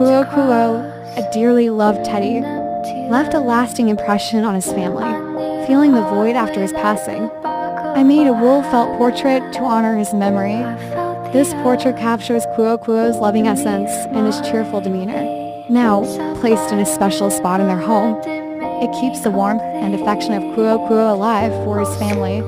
Kuro Kuro, a dearly loved teddy, left a lasting impression on his family, Feeling the void after his passing. I made a wool felt portrait to honor his memory. This portrait captures Kuro Kuro's loving essence and his cheerful demeanor. Now, placed in a special spot in their home, it keeps the warmth and affection of Kuro Kuro alive for his family.